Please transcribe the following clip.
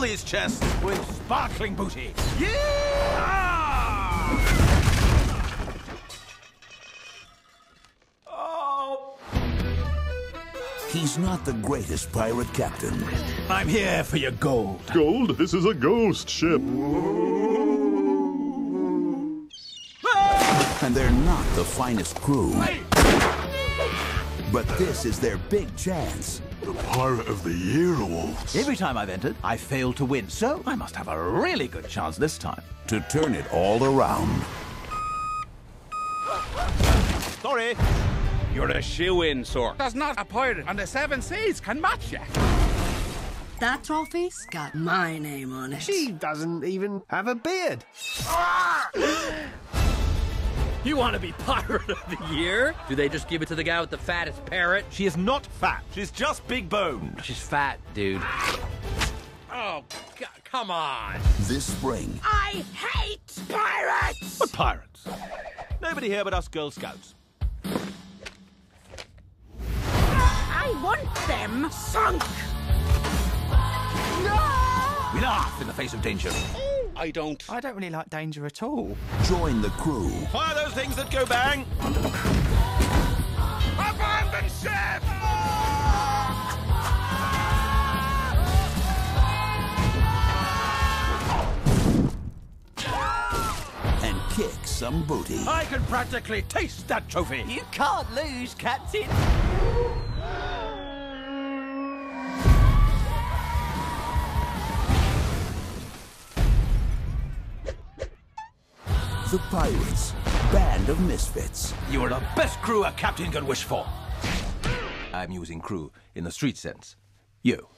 fill his chest with sparkling booty. Oh, He's not the greatest pirate captain, I'm here for your gold. Gold, this is a ghost ship. and they're not the finest crew. But this is their big chance. The Pirate of the Year awards. Every time I've entered, I failed to win, so I must have a really good chance this time. to turn it all around. Sorry. You're a shoe-in, sir. There's not a pirate on the seven seas can match you. That trophy's got my name on it. She doesn't even have a beard. You want to be Pirate of the Year? Do they just give it to the guy with the fattest parrot? She is not fat. She's just big boned. She's fat, dude. Oh, g- come on. This spring, I hate pirates! What pirates? Nobody here but us Girl Scouts. I want them sunk! No! We laugh in the face of danger. I don't. I don't really like danger at all. join the crew Fire those things that go bang. Abandon ship! and kick some booty. I can practically taste that trophy. You can't lose, Captain. The Pirates, Band of Misfits. You are the best crew a captain could wish for. I'm using crew in the street sense. You.